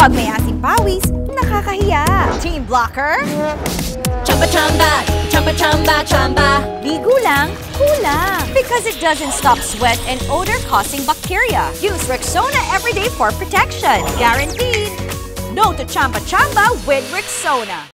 Pag may asim pawis, nakakahiya. Team Blocker, Chamba chamba, chamba chamba chamba. ligo lang, kulang. Because it doesn't stop sweat and odor-causing bacteria. Use Rexona every day for protection. Guaranteed. No to chamba chamba with Rexona.